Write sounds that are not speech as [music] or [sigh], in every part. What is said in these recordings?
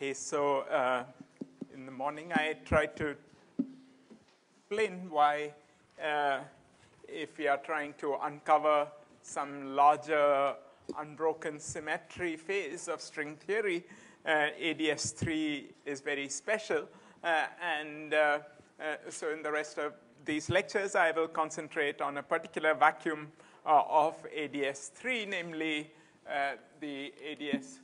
case, so uh, in the morning I tried to explain why uh, if we are trying to uncover some larger unbroken symmetry phase of string theory, uh, ADS3 is very special. Uh, and uh, uh, so in the rest of these lectures, I will concentrate on a particular vacuum of ADS3, namely the ADS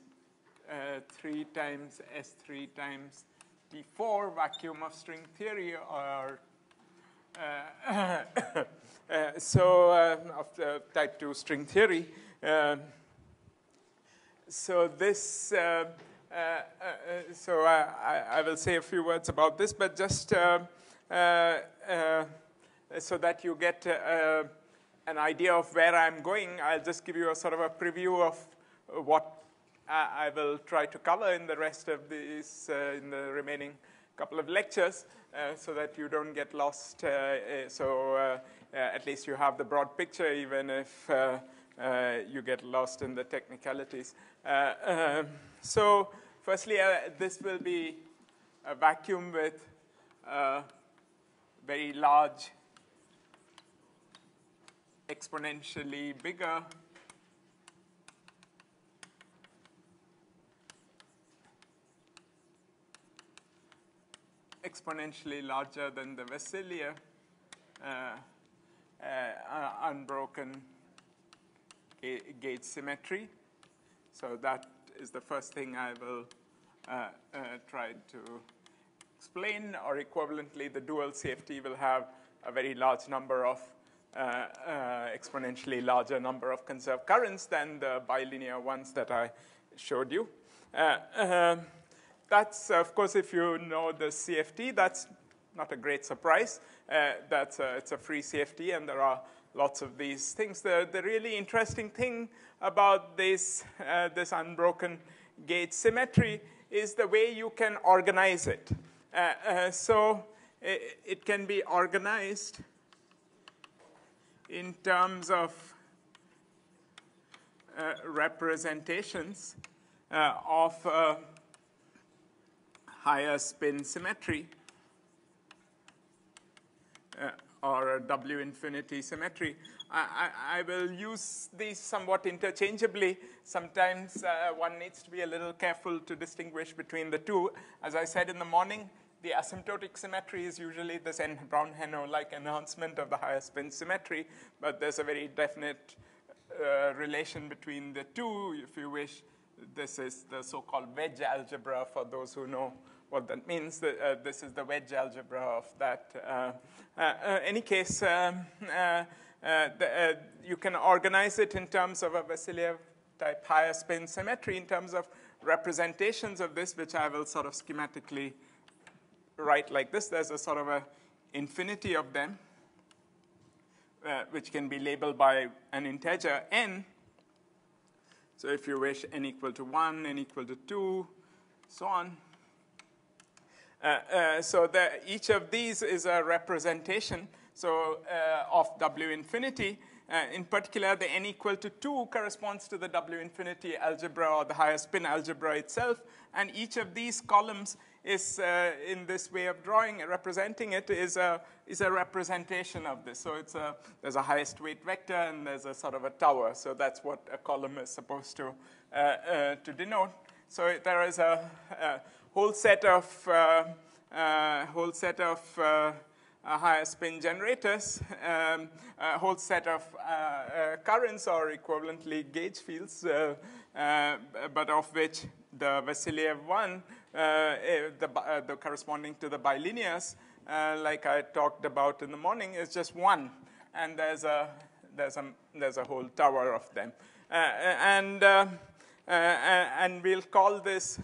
3 times S3 times T4 vacuum of string theory or uh, [coughs] uh, so uh, of the type 2 string theory. Um, so this, uh, uh, so I, I, will say a few words about this, but just so that you get an idea of where I'm going, I'll just give you a sort of a preview of what I will try to cover in the rest of these, uh, in the remaining couple of lectures, uh, so that you don't get lost. Uh, so at least you have the broad picture, even if you get lost in the technicalities. Um, so firstly, this will be a vacuum with a very large, exponentially bigger exponentially larger than the Vasiliev uh, uh, unbroken gauge symmetry. So that is the first thing I will uh, uh, try to explain, or equivalently, the dual CFT will have a very large number of uh, uh, exponentially larger number of conserved currents than the bilinear ones that I showed you. That's, of course, if you know the CFT, that's not a great surprise. Uh, that's a, it's a free CFT, and there are lots of these things. The, the really interesting thing about this, uh, this unbroken gauge symmetry is the way you can organize it. Uh, uh so it, it, can be organized in terms of uh, representations uh, of higher spin symmetry uh, or W infinity symmetry. I, I, I, will use these somewhat interchangeably. Sometimes uh, one needs to be a little careful to distinguish between the two. As I said in the morning, the asymptotic symmetry is usually this Brown-Henneaux-like enhancement of the higher spin symmetry, but there's a very definite uh, relation between the two, if you wish. This is the so-called wedge algebra for those who know what that means. Uh, this is the wedge algebra of that. Uh, uh, uh any case, um, the, you can organize it in terms of a Vasiliev type higher spin symmetry in terms of representations of this, which I will sort of schematically write like this. There's a sort of a infinity of them, uh, which can be labeled by an integer n. So if you wish n equal to 1, n equal to 2, so on. Uh, uh, so the, each of these is a representation so, uh, of W infinity. Uh, in particular, the n equal to 2 corresponds to the W infinity algebra or the higher spin algebra itself. And each of these columns is, uh, in this way of drawing, representing it, is a, is a representation of this. So it's a, there's a highest weight vector and there's a sort of a tower. So that's what a column is supposed to, to denote. So there is a whole set of uh, uh, whole set of uh, uh higher spin generators, um, a whole set of uh, uh, currents or equivalently gauge fields, but of which the Vasiliev one, eh, the, the corresponding to the bilinears, like I talked about in the morning, is just one, and there's a there's a there's a whole tower of them, and and we'll call this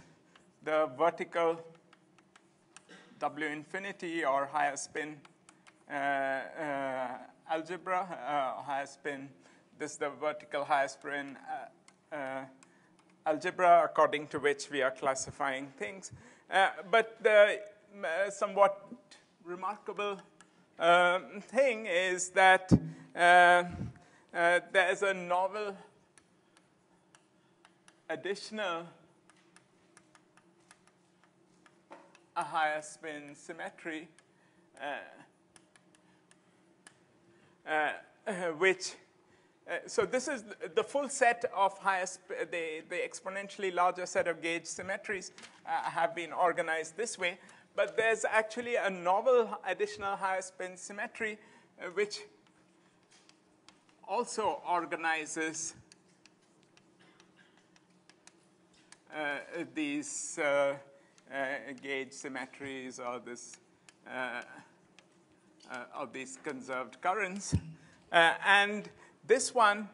the vertical W infinity or higher spin uh, uh, algebra, uh, higher spin, this is the vertical higher spin uh, uh, algebra according to which we are classifying things. Uh, but the somewhat remarkable um, thing is that there's a novel additional a higher spin symmetry, uh, uh, which, uh, so this is the full set of higher, the, the exponentially larger set of gauge symmetries uh, have been organized this way. But there's actually a novel additional higher spin symmetry uh, which also organizes uh, these uh, uh, gauge symmetries or this uh, uh, of these conserved currents. and this one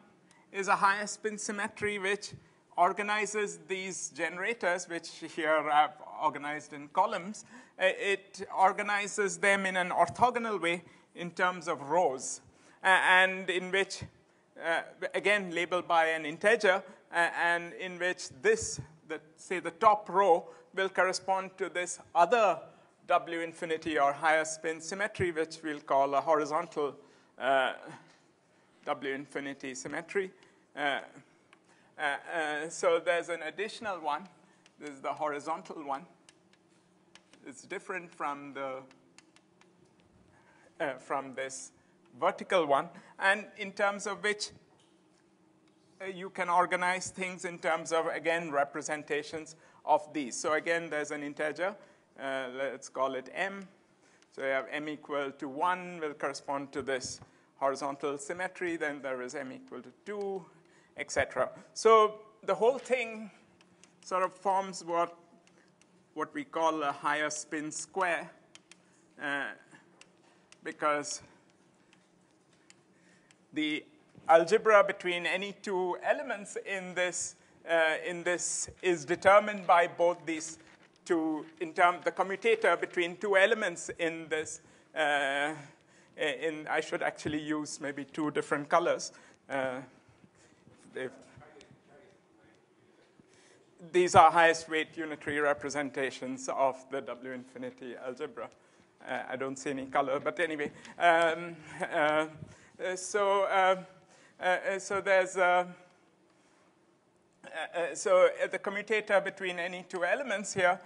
is a higher spin symmetry which organizes these generators, which here I've organized in columns. It organizes them in an orthogonal way in terms of rows, and in which, uh, again, labeled by an integer, uh, and in which this, the, say the top row, will correspond to this other W infinity or higher spin symmetry, which we'll call a horizontal uh, W infinity symmetry. Uh, uh, uh, so there's an additional one. This is the horizontal one. It's different from the uh, from this vertical one, and in terms of which uh, you can organize things in terms of, again, representations of these. So again, there's an integer. Uh, let's call it m. So you have m equal to 1 will correspond to this horizontal symmetry. Then there is m equal to 2, etc. So the whole thing sort of forms what, what we call a higher spin square uh, because the algebra between any two elements in this, uh, in this is determined by both these two, in terms, the commutator between two elements in this, uh, in, I should actually use maybe two different colors. Uh, these are highest weight unitary representations of the W infinity algebra. Uh, I don't see any color, but anyway. Um, uh, so, uh, uh, so there's uh, so the commutator between any two elements here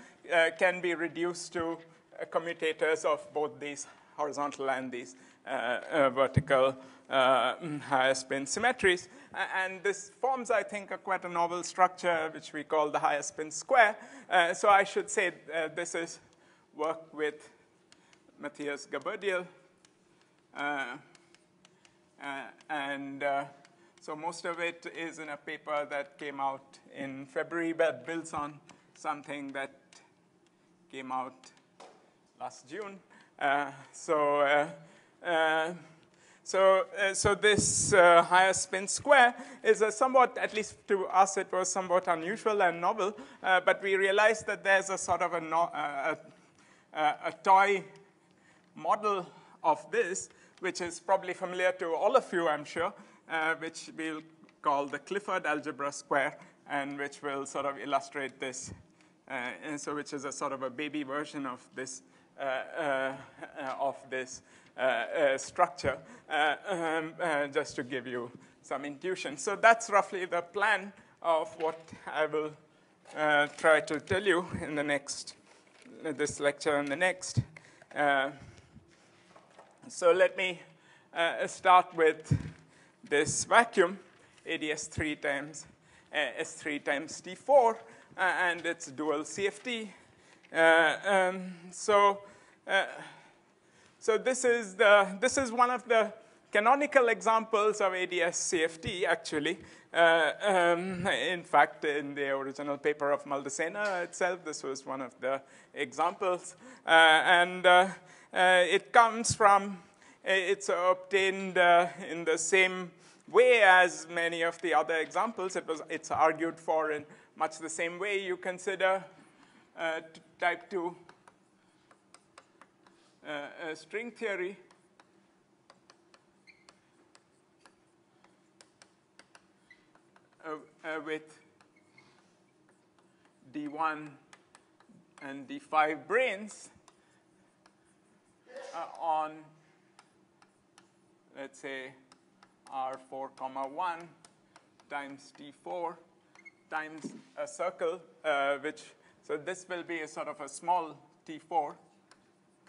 can be reduced to commutators of both these horizontal and these vertical higher spin symmetries. And this forms, I think, a quite a novel structure, which we call the higher spin square. Uh, so I should say uh, this is work with Matthias Gaberdiel. Uh, uh, and uh, so most of it is in a paper that came out in February, that builds on something that came out last June. Uh, so, uh, uh, so, uh, so this higher spin square is a somewhat, at least to us, it was somewhat unusual and novel. but we realized that there's a sort of a, no, a, a toy model of this, which is probably familiar to all of you, I'm sure, uh, which we'll call the Clifford algebra square, and which will sort of illustrate this. Uh, and so which is a sort of a baby version of this, uh, uh of this uh, uh, structure, um, just to give you some intuition. So that's roughly the plan of what I will try to tell you in the next, this lecture and the next. So let me uh, start with this vacuum, ADS3 times uh, S3 times T4, uh, and its dual CFT. Uh, um, so, uh, so this is the this is one of the canonical examples of ADS CFT, actually. Uh, um, in fact, in the original paper of Maldacena itself, this was one of the examples. and uh, it comes from, uh, it's obtained uh, in the same way as many of the other examples. It was, it's argued for in much the same way you consider uh, type 2 uh, string theory. Uh, with D1 and D5 branes uh, on, let's say, R4 comma 1 times T4 times a circle, uh, which, so this will be a sort of a small T4,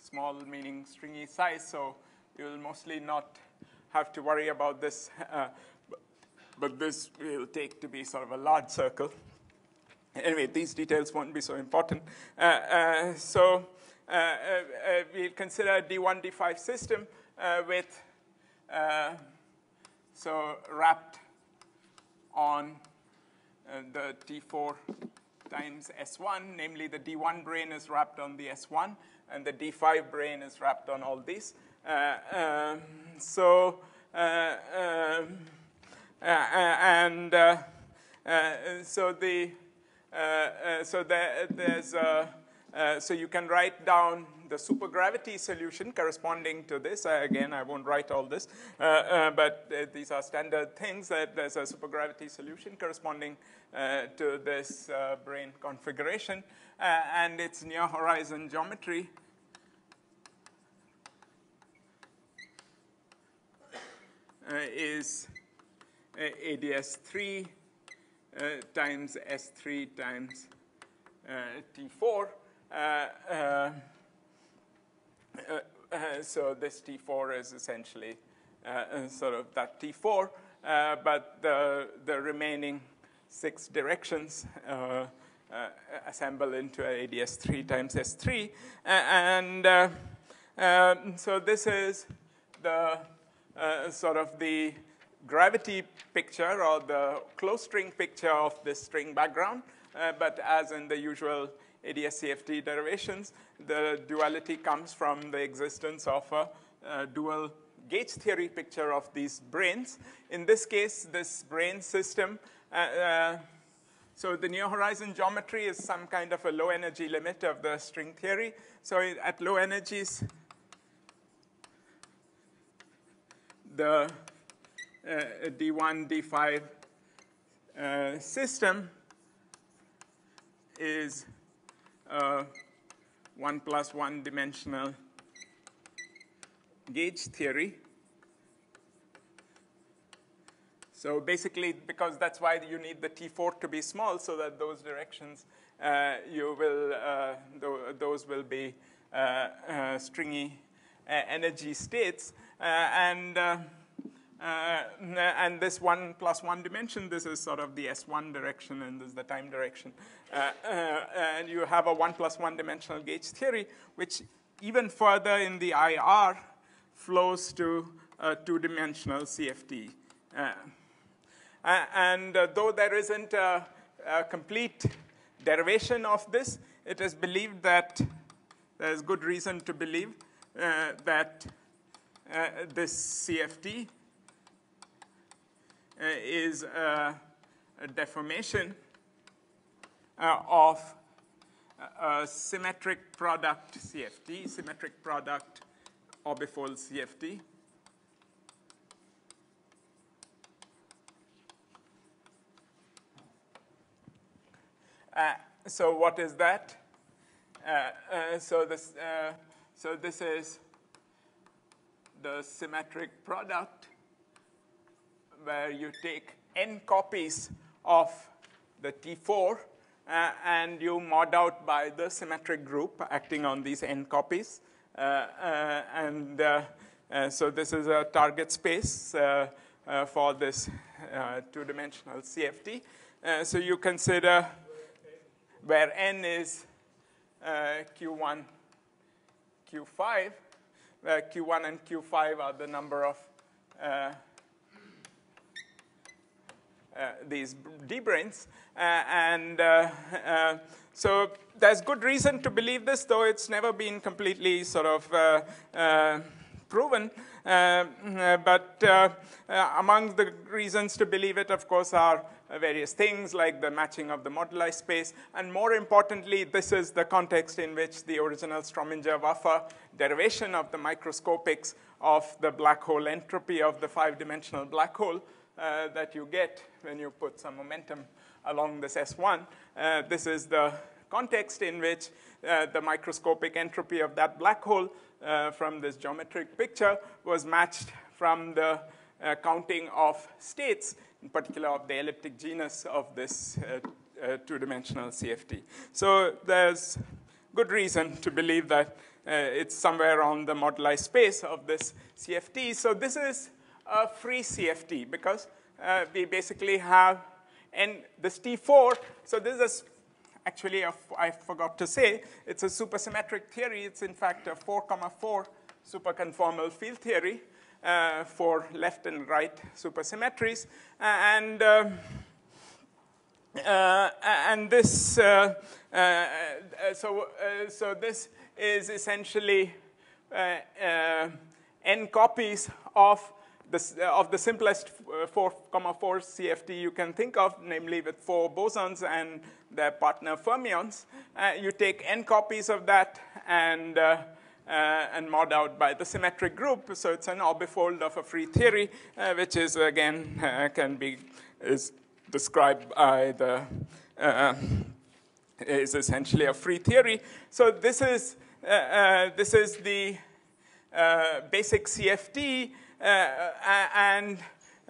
small meaning stringy size, so you will mostly not have to worry about this, [laughs] uh, but this will take to be sort of a large circle. Anyway, these details won't be so important. Uh, uh, so uh, uh, we'll consider a D1, D5 system with, so wrapped on the T4 times S1, namely the D1 brane is wrapped on the S1, and the D5 brane is wrapped on all these. Uh, um, so, uh, um, uh, and so the so there, there's Uh, so you can write down the supergravity solution corresponding to this. Uh, again, I won't write all this, uh, uh, but uh, these are standard things that there's a supergravity solution corresponding uh, to this brane configuration, and its near horizon geometry is ADS3 times S3 times T4. Uh, uh, uh, so this T4 is essentially sort of that T4, but the, the remaining six directions uh, assemble into ADS3 times S3. and uh, um, so this is the uh, sort of the gravity picture or the closed string picture of this string background. but as in the usual ADS-CFT derivations, the duality comes from the existence of a, a dual gauge theory picture of these branes. In this case, this brane system, uh, uh, so the near horizon geometry is some kind of a low energy limit of the string theory. So at low energies, the uh, D1, D5 uh, system is uh, one plus one dimensional gauge theory. So basically, because that's why you need the T4 to be small so that those directions uh, you will, uh, th those will be uh, uh stringy uh, energy states. and uh, and this one plus one dimension, this is sort of the S1 direction, and this is the time direction. Uh, uh, and you have a one plus one dimensional gauge theory, which even further in the IR flows to a two-dimensional CFT. Uh, and uh, though there isn't a, a, complete derivation of this, it is believed that there's good reason to believe uh, that this CFT uh, is a, a deformation uh, of a symmetric product CFT, symmetric product orbifold CFT. Uh, so what is that? Uh, uh, so this, uh, so this is the symmetric product where you take n copies of the T4 uh, and you mod out by the symmetric group acting on these n copies. Uh, uh, and uh, uh, so this is a target space uh, for this two-dimensional CFT. so you consider where n is Q1, Q5, where Q1 and Q5 are the number of these D-branes. Uh, and uh, so there's good reason to believe this, though it's never been completely sort of proven. Uh, but uh, uh, among the reasons to believe it, of course, are various things like the matching of the moduli space. And more importantly, this is the context in which the original Strominger-Vafa derivation of the microscopics of the black hole entropy of the five-dimensional black hole uh, that you get when you put some momentum along this S1. Uh, this is the context in which uh, the microscopic entropy of that black hole uh, from this geometric picture was matched from the uh, counting of states, in particular of the elliptic genus of this uh, two-dimensional CFT. So there's good reason to believe that it's somewhere on the moduli space of this CFT. So this is a free CFT because uh, we basically have and this T4, so this is actually, a, I forgot to say, it's a supersymmetric theory. It's in fact a 4 comma 4 superconformal field theory uh, for left and right supersymmetries. Uh, and uh, uh, and this, uh, uh, so, so this is essentially n copies of the, of the simplest 4 comma 4 CFT you can think of, namely with four bosons and their partner fermions. Uh, you take n copies of that and, uh, uh, and mod out by the symmetric group. So it's an orbifold of a free theory, uh, which is again uh, can be is described by the uh, is essentially a free theory. So this is this is the basic CFT. Uh, and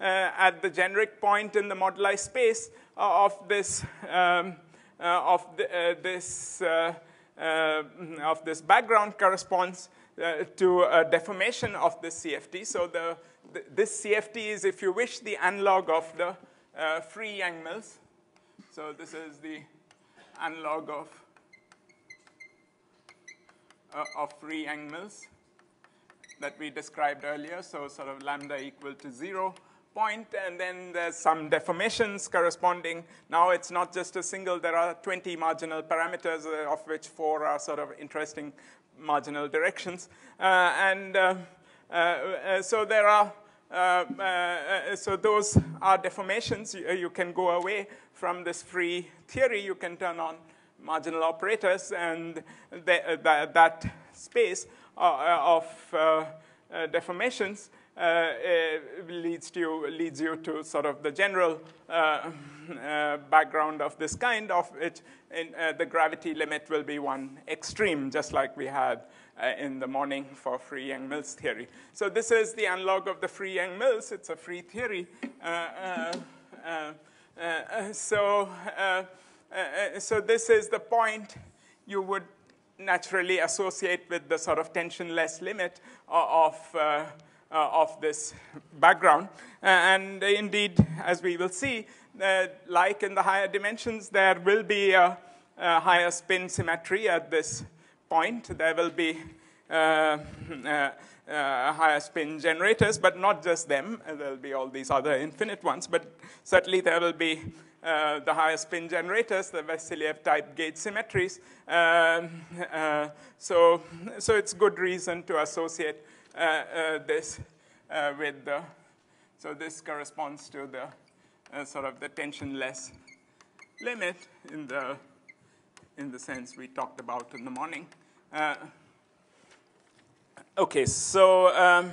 uh, at the generic point in the moduli space of this um, uh, of the, this of this background corresponds to a deformation of this CFT. So the, the, this CFT is, if you wish, the analog of the free Yang-Mills. So this is the analog of uh, of free Yang-Mills that we described earlier, so sort of lambda equal to zero point, and then there's some deformations corresponding. Now it's not just a single, there are 20 marginal parameters, uh, of which four are sort of interesting marginal directions. Uh, and uh, uh, uh so there are, uh, so those are deformations. You, you, can go away from this free theory. You can turn on marginal operators, and the, that space Uh, of uh, uh, deformations uh, uh, leads, to, leads you to sort of the general background of this kind, of which in, the gravity limit will be one extreme, just like we had uh, in the morning for free Yang-Mills theory. So this is the analog of the free Yang-Mills. It's a free theory. Uh, uh, so, so this is the point you would naturally associate with the sort of tensionless limit of, uh, uh, of this background. And indeed, as we will see, uh, like in the higher dimensions, there will be a, a, higher spin symmetry at this point. There will be uh, uh, uh, higher spin generators, but not just them. There will be all these other infinite ones, but certainly there will be uh, the higher spin generators, the Vasiliev type gauge symmetries. Um, uh, so, so it's good reason to associate uh, uh this uh, with the, so this corresponds to the sort of the tensionless limit in the, in the sense we talked about in the morning. okay, so, um,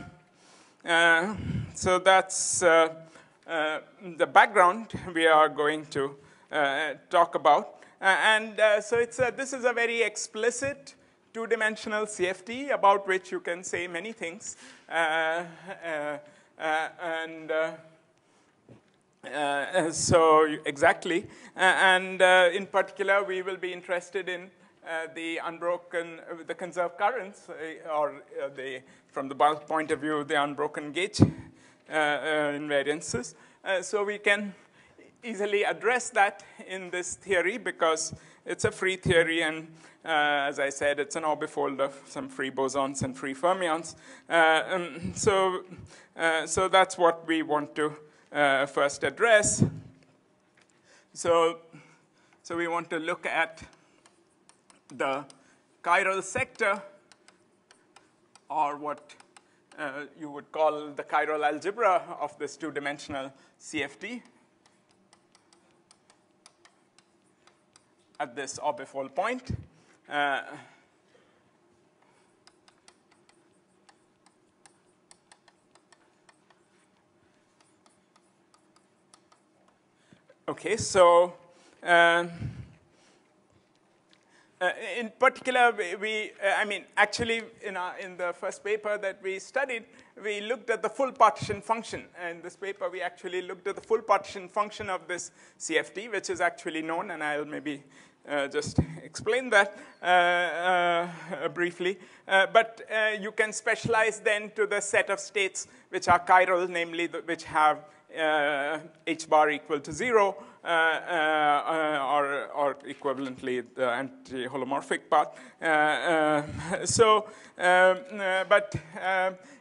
so that's uh, the background [laughs] we are going to uh, talk about. Uh, and so it's a, this is a very explicit two-dimensional CFT about which you can say many things. and uh, so exactly, uh, and uh, in particular, we will be interested in the unbroken, the conserved currents, or the, from the bulk point of view, the unbroken gauge uh, uh, invariances. Uh, so we can easily address that in this theory because it's a free theory and uh, as I said, it's an orbifold of some free bosons and free fermions. Uh, um, so, uh, so that's what we want to first address. So, so we want to look at the chiral sector or what uh, you would call the chiral algebra of this two-dimensional CFT at this orbifold point. Uh, okay, so uh, uh, in particular, we, uh, I mean, actually, in, our, in the first paper that we studied, we looked at the full partition function. And this paper, we actually looked at the full partition function of this CFT, which is actually known, and I'll maybe uh, just explain that uh, uh, briefly. Uh, but you can specialize then to the set of states which are chiral, namely the, which have h bar equal to zero, or, or equivalently the anti-holomorphic part. [laughs] so, um, but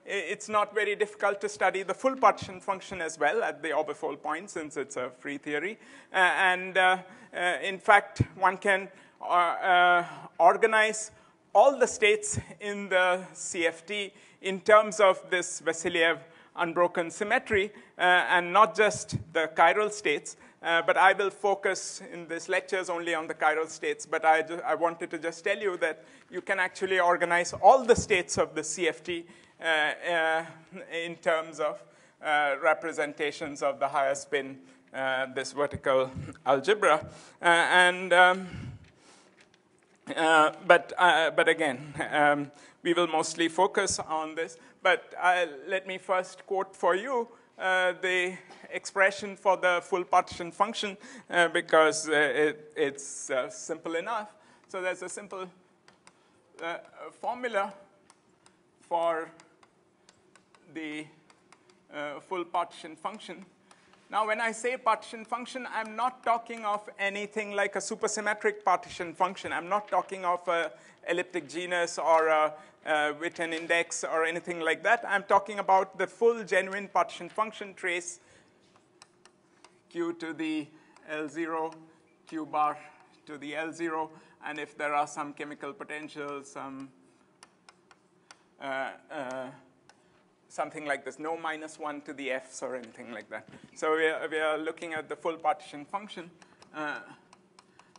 it's not very difficult to study the full partition function as well at the orbifold point since it's a free theory. Uh, and uh, uh, in fact, one can organize all the states in the CFT in terms of this Vasiliev unbroken symmetry uh, and not just the chiral states. Uh, but I will focus in these lectures only on the chiral states. But I, I wanted to just tell you that you can actually organize all the states of the CFT uh, uh, in terms of uh, representations of the higher spin, this vertical algebra. and um, but, but again, um, we will mostly focus on this. But let me first quote for you uh, the expression for the full partition function uh, because uh, it, it's simple enough. So there's a simple formula for the uh, full partition function. Now, when I say partition function, I'm not talking of anything like a supersymmetric partition function. I'm not talking of an elliptic genus or a, a Witten index or anything like that. I'm talking about the full genuine partition function trace q to the L0, q bar to the L0, and if there are some chemical potentials, some uh, uh, something like this, no minus 1 to the f's or anything like that. So we are, we are looking at the full partition function. Uh,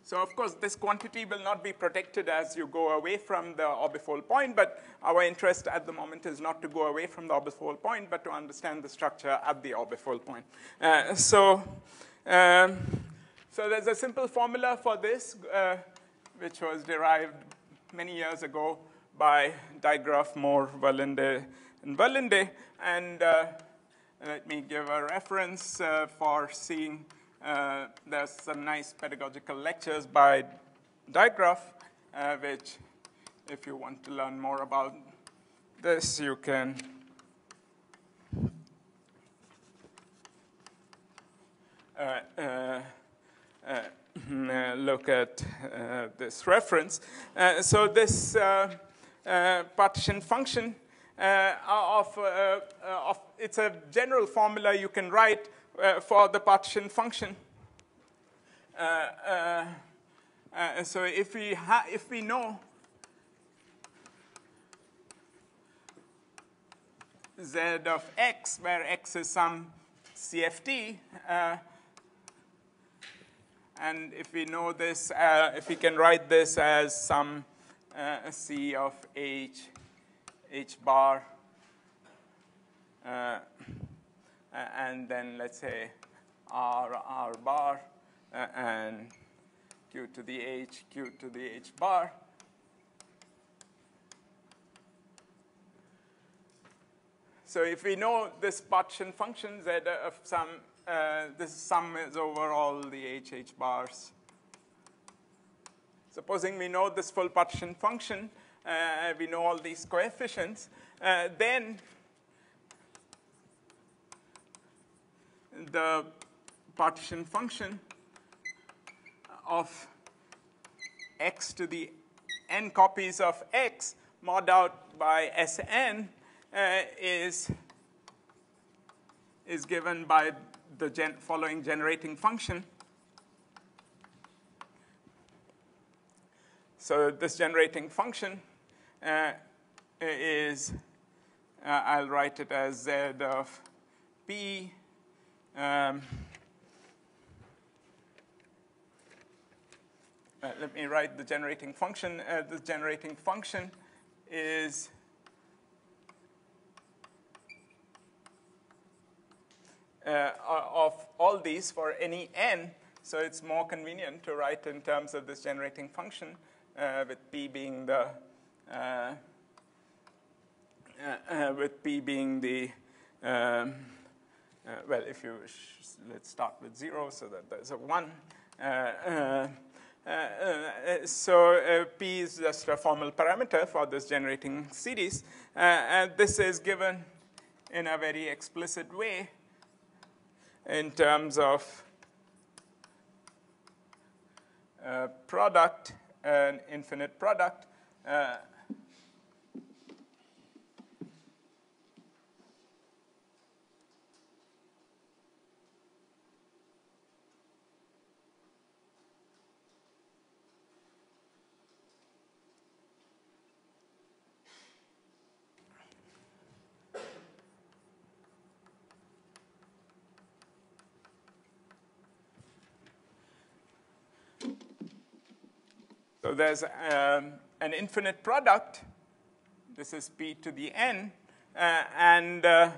so of course, this quantity will not be protected as you go away from the orbifold point, but our interest at the moment is not to go away from the orbifold point, but to understand the structure at the orbifold point. Uh, so, um, so there's a simple formula for this, uh, which was derived many years ago by Dijkgraaf, Moore, Verlinde, in Verlinde And uh, let me give a reference uh, for seeing uh, there's some nice pedagogical lectures by Dijkgraaf, uh, which if you want to learn more about this, you can uh, [laughs] look at this reference. so this partition function of, uh, uh, of, it's a general formula you can write for the partition function. so if we, if we know z of x, where x is some CFT, uh, and if we know this, uh, if we can write this as some uh, C of H h bar, uh, and then let's say r r bar, uh, and q to the h, q to the h bar. So if we know this partition function z of some, uh, this sum is over all the h h bars. Supposing we know this full partition function, uh, we know all these coefficients, uh, then the partition function of x to the n copies of x mod out by Sn uh, is, is given by the gen following generating function. So this generating function is, uh, I'll write it as z of p um, uh, let me write the generating function. Uh, the generating function is uh, of all these for any n. So it's more convenient to write in terms of this generating function, uh, with p being the uh, uh, with P being the, um, uh, well, if you, let's start with zero so that there's a one. so P is just a formal parameter for this generating series. and this is given in a very explicit way in terms of uh, product, an infinite product. Uh, So there's um, an infinite product. This is p to the n, uh, and uh,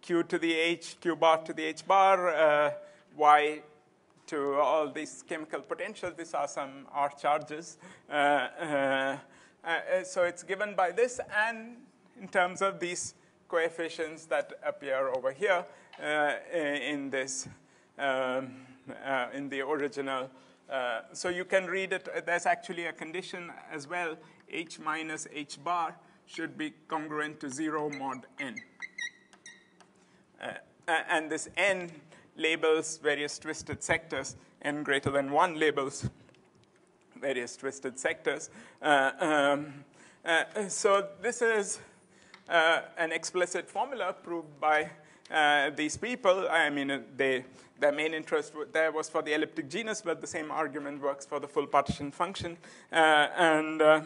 q to the h, q bar to the h bar, uh, y to all these chemical potentials. These are some R charges. Uh, uh, uh, so it's given by this, and in terms of these coefficients that appear over here in this, um, in the original uh, so you can read it, there's actually a condition as well, h minus h bar should be congruent to 0 mod n. Uh, and this n labels various twisted sectors, n greater than 1 labels various twisted sectors. Uh, um, uh, so this is uh, an explicit formula proved by these people. I mean, they their main interest there was for the elliptic genus, but the same argument works for the full partition function. Uh, and uh,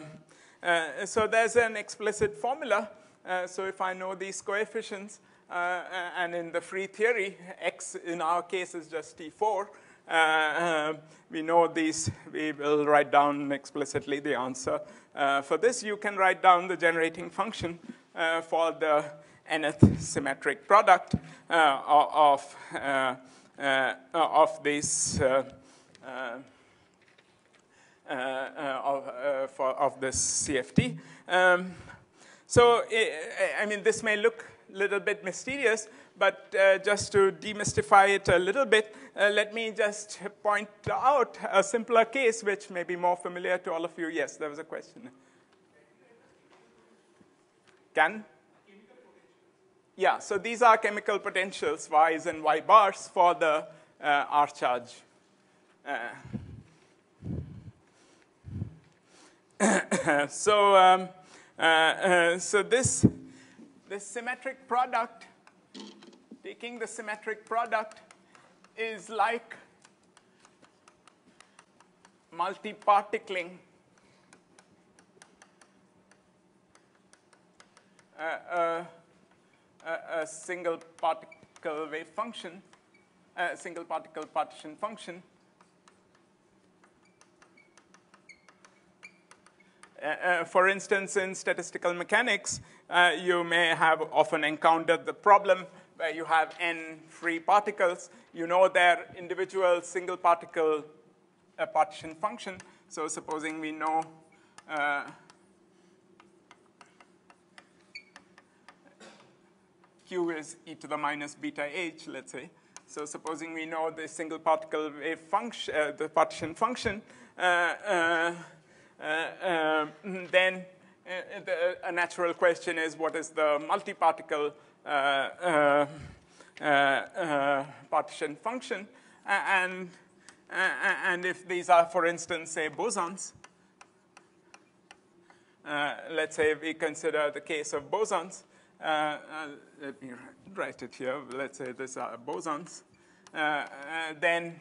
uh, so there's an explicit formula. Uh, so if I know these coefficients, uh, and in the free theory, x in our case is just t4, uh, we know these, we will write down explicitly the answer. for this, you can write down the generating function for the nth symmetric product of uh, of this uh, uh, of, for, of this CFT. Um, so, I mean, this may look a little bit mysterious, but uh, just to demystify it a little bit, uh, let me just point out a simpler case which may be more familiar to all of you. Yes, there was a question. Can? Yeah, so these are chemical potentials, y's and y bars for the uh, R charge. Uh, [coughs] so, um, uh, uh, so this, this symmetric product, taking the symmetric product is like multi-particling uh, uh a, single particle wave function, a single particle partition function. Uh, uh, for instance, in statistical mechanics, uh, you may have often encountered the problem where you have n free particles. You know their individual single particle uh, partition function. So supposing we know q is e to the minus beta h, let's say. So supposing we know the single particle wave function, uh, the partition function, uh, uh, uh um, then uh, the, a natural question is what is the multi-particle uh, partition function? and, and if these are, for instance, say bosons, let's say we consider the case of bosons, Uh, uh, let me write it here. Let's say these are bosons. Uh, uh then,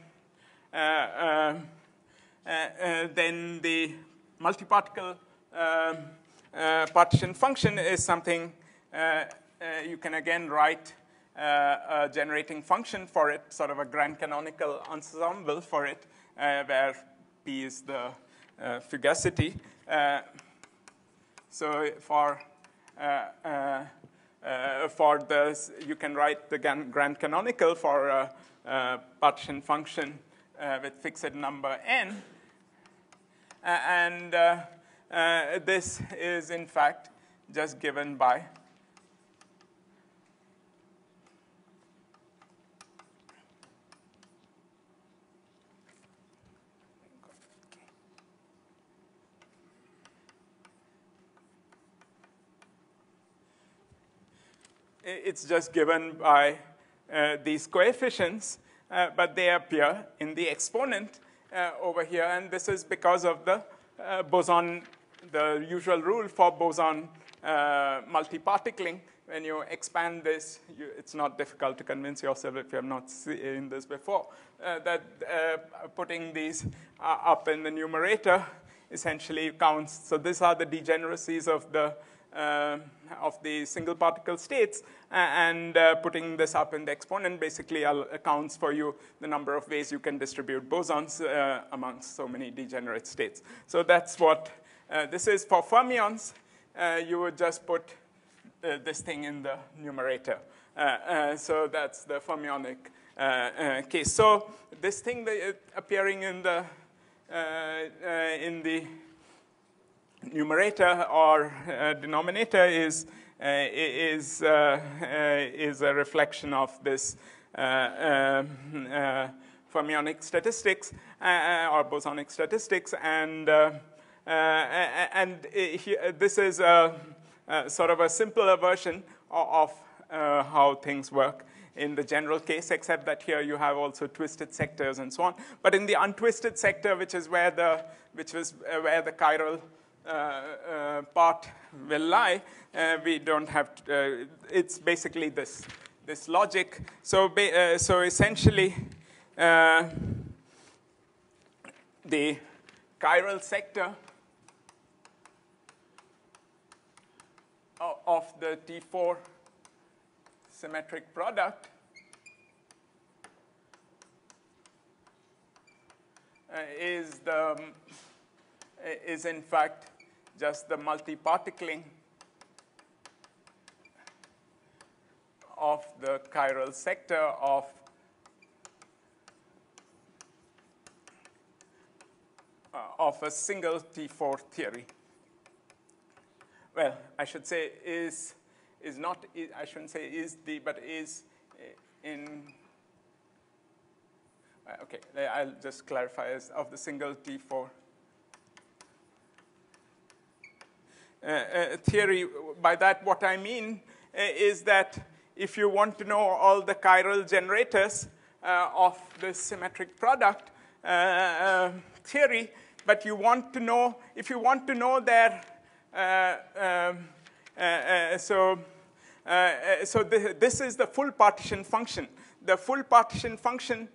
then the multiparticle partition function is something you can again write uh, a generating function for it, sort of a grand canonical ensemble for it, uh, where P is the uh, fugacity. so for uh, for the, you can write the grand canonical for a, a partition function uh, with fixed number n. and uh, uh, this is, in fact, just given by it's just given by uh, these coefficients, uh, but they appear in the exponent uh, over here, and this is because of the uh, boson, the usual rule for boson uh, multiparticling. When you expand this, you, it's not difficult to convince yourself if you have not seen this before, that putting these up in the numerator essentially counts. So these are the degeneracies of the of the single particle states, and uh, putting this up in the exponent basically accounts for you the number of ways you can distribute bosons uh, amongst so many degenerate states. So that's what uh, this is for fermions. Uh, you would just put uh, this thing in the numerator. so that's the fermionic case. So this thing appearing in the in the numerator or uh, denominator is, uh, is, uh, is a reflection of this um, fermionic statistics or bosonic statistics. And, and here, this is a, a, sort of a simpler version of, how things work in the general case, except that here you have also twisted sectors and so on. But in the untwisted sector, which is where the, which was where the chiral uh, uh, Uh, uh, part will lie, uh, we don't have, to, uh, it's basically this, this logic. So, so essentially, the chiral sector of the T4 symmetric product uh, is the is in fact just the multi-particling of the chiral sector of uh, of a single T4 theory. Well, I should say is is not I shouldn't say is the but is in uh, okay I'll just clarify as of the single T4 Uh, uh, Uh, uh, theory. By that, what I mean uh, is that if you want to know all the chiral generators uh, of the symmetric product theory, but you want to know, if you want to know their, um, so, so the, this is the full partition function. The full partition function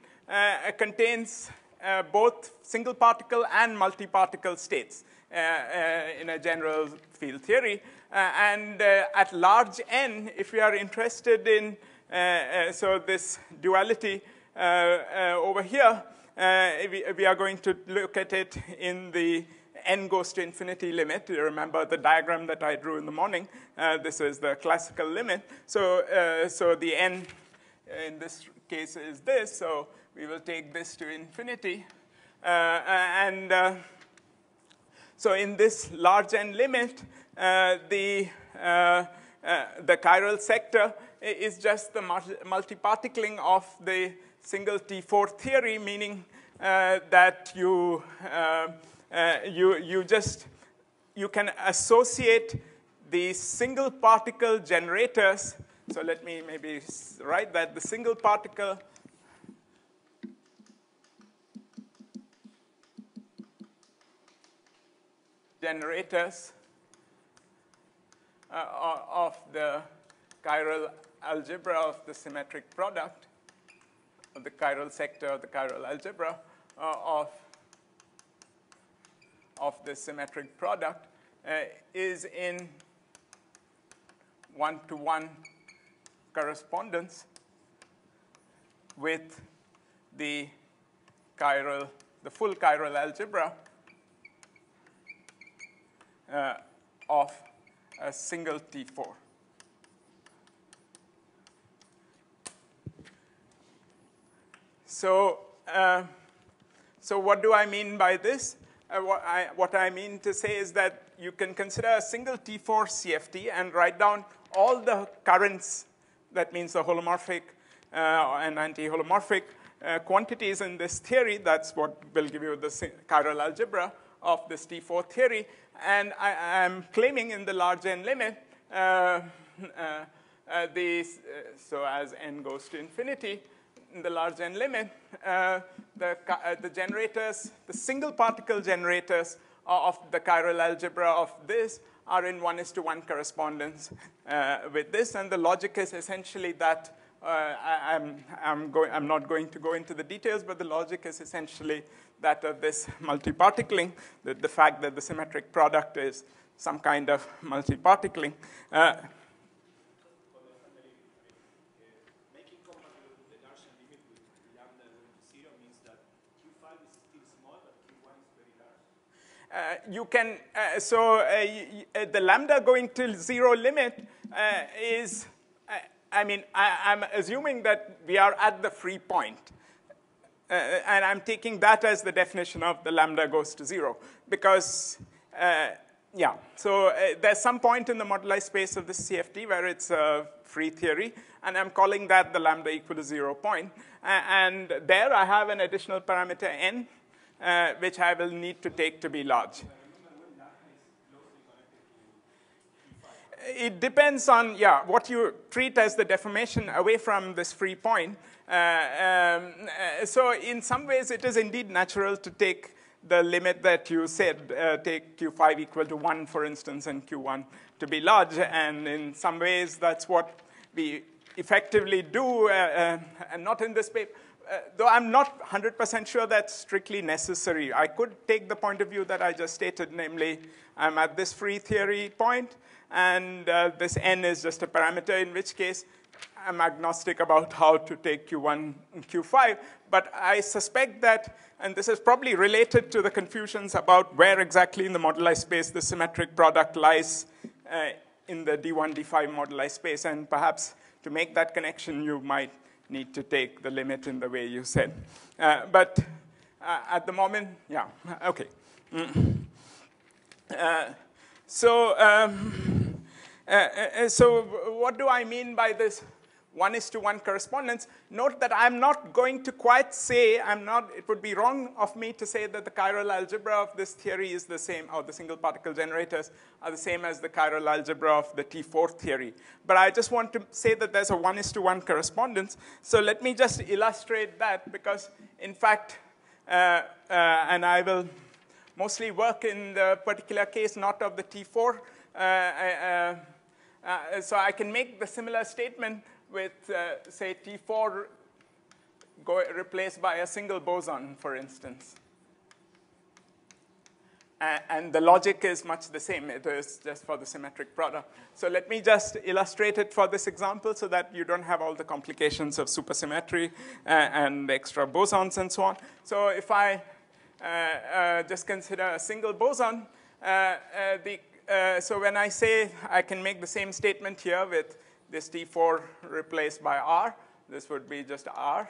contains uh, both single particle and multi-particle states. Uh, uh, in a general field theory. Uh, and at large n, if we are interested in, so this duality over here, we, we are going to look at it in the n goes to infinity limit. You remember the diagram that I drew in the morning. Uh, this is the classical limit. So, uh, so the n in this case is this. So we will take this to infinity. Uh, and so in this large n limit, uh, the, uh, uh, the chiral sector is just the multiparticling of the single T4 theory, meaning that you, you, you just, you can associate the single particle generators. So let me maybe write that the single particle generators uh, of the chiral algebra of the symmetric product of the chiral sector of the chiral algebra uh, of, of the symmetric product uh, is in one-to-one -one correspondence with the chiral, the full chiral algebra uh, of a single T4. So, uh, so what do I mean by this? Uh, what, I, what I mean to say is that you can consider a single T4 CFT and write down all the currents, that means the holomorphic uh, and anti-holomorphic uh, quantities in this theory. That's what will give you the chiral algebra of this T4 theory. And I am claiming in the large n limit uh, uh, uh, these, uh, so as n goes to infinity, in the large n limit, uh, the, the generators, the single particle generators of the chiral algebra of this are in one is to one correspondence with this. And the logic is essentially that uh, I, am I'm, I'm, going, I'm not going to go into the details, but the logic is essentially that of this multiparticling, the, the fact that the symmetric product is some kind of multiparticling. Uh, Uh, you can, uh, so uh, uh, the lambda going to zero limit uh, is, I mean, I, am assuming that we are at the free point. Uh, and I'm taking that as the definition of the lambda goes to zero. Because, uh, yeah, so uh, there's some point in the moduli space of this CFT where it's a free theory, and I'm calling that the lambda equal to zero point. and there I have an additional parameter n, uh, which I will need to take to be large. It depends on, yeah, what you treat as the deformation away from this free point. Uh, um, uh, so in some ways, it is indeed natural to take the limit that you said, uh, take Q5 equal to 1, for instance, and Q1 to be large. And in some ways, that's what we effectively do, uh, uh, and not in this paper uh, though I'm not 100% sure that's strictly necessary. I could take the point of view that I just stated, namely, I'm at this free theory point, and uh, this n is just a parameter, in which case I'm agnostic about how to take Q1 and Q5. But I suspect that, and this is probably related to the confusions about where exactly in the moduli space the symmetric product lies uh, in the D1, D5 moduli space. And perhaps to make that connection, you might need to take the limit in the way you said. Uh, but uh, at the moment, yeah, okay. Mm. Uh, so, um, uh, uh, so what do I mean by this one is to one correspondence. Note that I'm not going to quite say, I'm not, it would be wrong of me to say that the chiral algebra of this theory is the same, or the single particle generators are the same as the chiral algebra of the T4 theory. But I just want to say that there's a one is to one correspondence. So let me just illustrate that because in fact, uh, uh, and I will mostly work in the particular case not of the T4, uh, uh, uh, so I can make the similar statement with, uh, say, T4 go, replaced by a single boson, for instance. and the logic is much the same. It is just for the symmetric product. So let me just illustrate it for this example so that you don't have all the complications of supersymmetry uh, and extra bosons and so on. So if I uh, uh, just consider a single boson, uh, the, so when I say I can make the same statement here with this T4 replaced by R. This would be just R,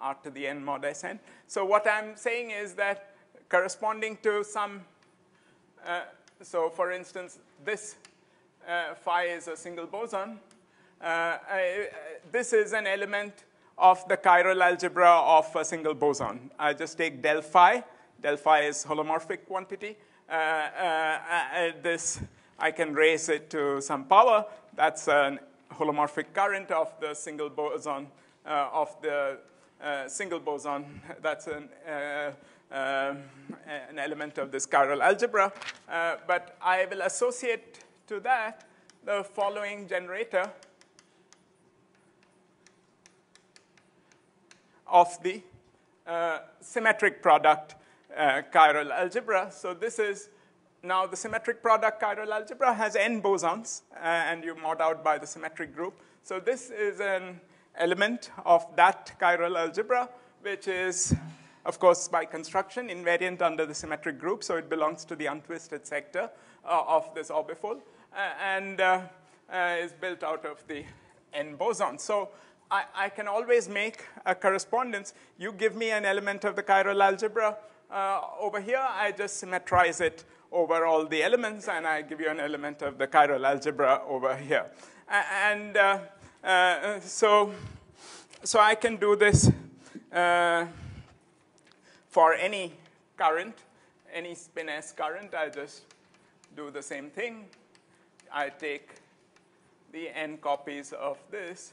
R to the n mod Sn. So what I'm saying is that corresponding to some, uh, so for instance, this uh, phi is a single boson. Uh, this is an element of the chiral algebra of a single boson. I just take del phi. Del phi is holomorphic quantity. Uh, uh, uh, this, I can raise it to some power. That's an holomorphic current of the single boson uh, of the uh, single boson. [laughs] That's an, uh, um, an element of this chiral algebra. Uh, but I will associate to that the following generator of the uh, symmetric product uh, chiral algebra. So this is now, the symmetric product chiral algebra has n bosons, uh, and you mod out by the symmetric group. So this is an element of that chiral algebra, which is, of course, by construction, invariant under the symmetric group. So it belongs to the untwisted sector uh, of this orbifold, uh, and uh, uh, is built out of the n bosons. So I, I, can always make a correspondence. You give me an element of the chiral algebra. Uh, over here, I just symmetrize it over all the elements, and I give you an element of the chiral algebra over here. And uh, uh, so, so I can do this uh, for any current, any spin S current. I just do the same thing. I take the n copies of this.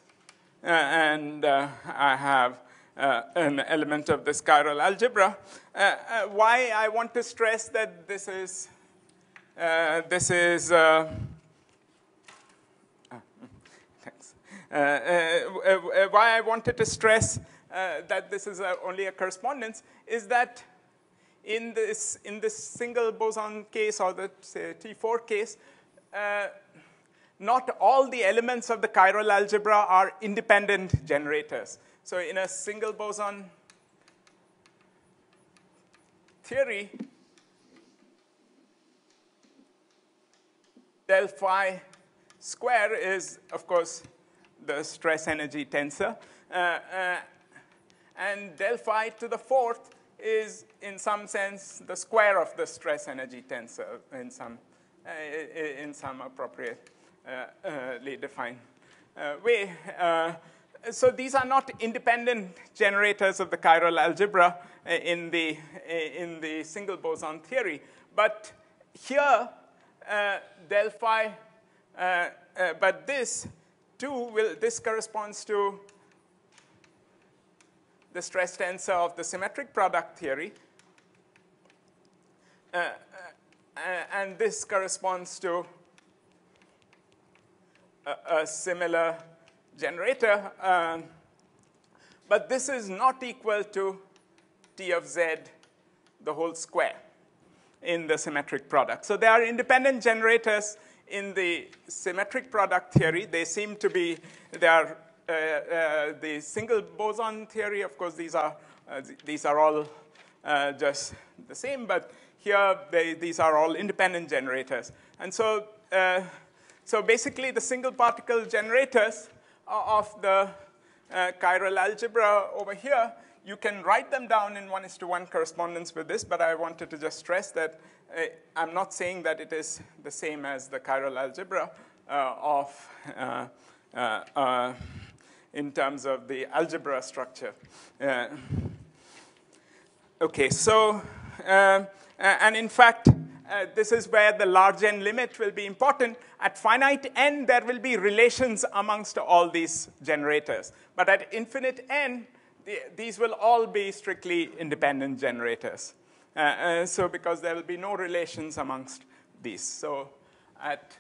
Uh, and uh, I have uh, an element of this chiral algebra. Uh, uh, why I want to stress that this is, uh, this is, ah, thanks. why I wanted to stress that this is only a correspondence is that in this, in this single boson case or the say, T4 case, uh, not all the elements of the chiral algebra are independent generators. So in a single boson theory, del phi square is, of course, the stress energy tensor. Uh, uh, and del phi to the fourth is, in some sense, the square of the stress energy tensor in some, uh, in some appropriately uh, uh, defined uh, way. So these are not independent generators of the chiral algebra eh, in the, eh, in the single boson theory. But here, eh, del phi, but this too will, this corresponds to the stress tensor of the symmetric product theory. Uh, uh, and this corresponds to a, a similar generator. Um, but this is not equal to T of Z, the whole square, in the symmetric product. So there are independent generators in the symmetric product theory. They seem to be, they are uh, uh, the single boson theory, of course, these are, uh, these are all just the same, but here they, these are all independent generators. And so, so basically the single particle generators of the chiral algebra over here, you can write them down in one is to one correspondence with this, but I wanted to just stress that uh, I'm not saying that it is the same as the chiral algebra uh, of uh, in terms of the algebra structure. Uh, okay, so, uh, and in fact, uh, this is where the large n limit will be important. At finite n, there will be relations amongst all these generators. But at infinite n, the, these will all be strictly independent generators. Uh, uh, so because there will be no relations amongst these. So at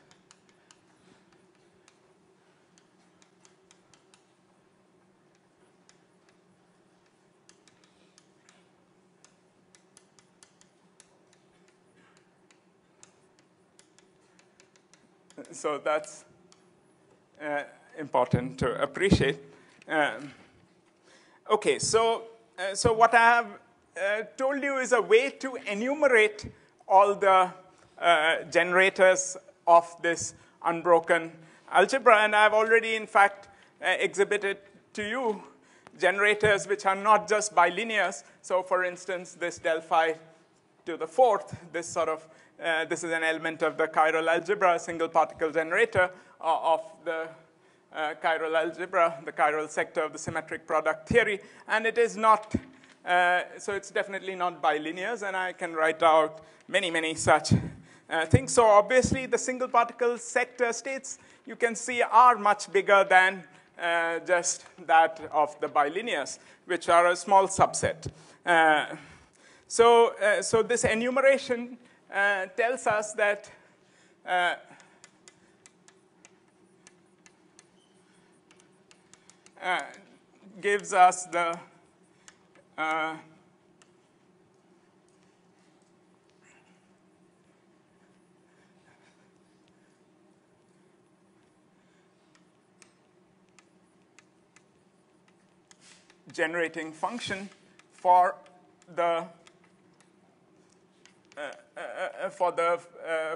so that's uh, important to appreciate. Um, okay, so, uh, so what I have uh, told you is a way to enumerate all the uh, generators of this unbroken algebra. And I've already, in fact, uh, exhibited to you generators which are not just bilinears. So for instance, this del phi to the fourth, this sort of uh, this is an element of the chiral algebra, single particle generator uh, of the uh, chiral algebra, the chiral sector of the symmetric product theory. And it is not, uh, so it's definitely not bilinears, and I can write out many, many such uh, things. So obviously, the single particle sector states you can see are much bigger than uh, just that of the bilinears, which are a small subset. so, so this enumeration uh, tells us that uh, uh, gives us the uh, generating function for the Uh, uh, uh, for, the,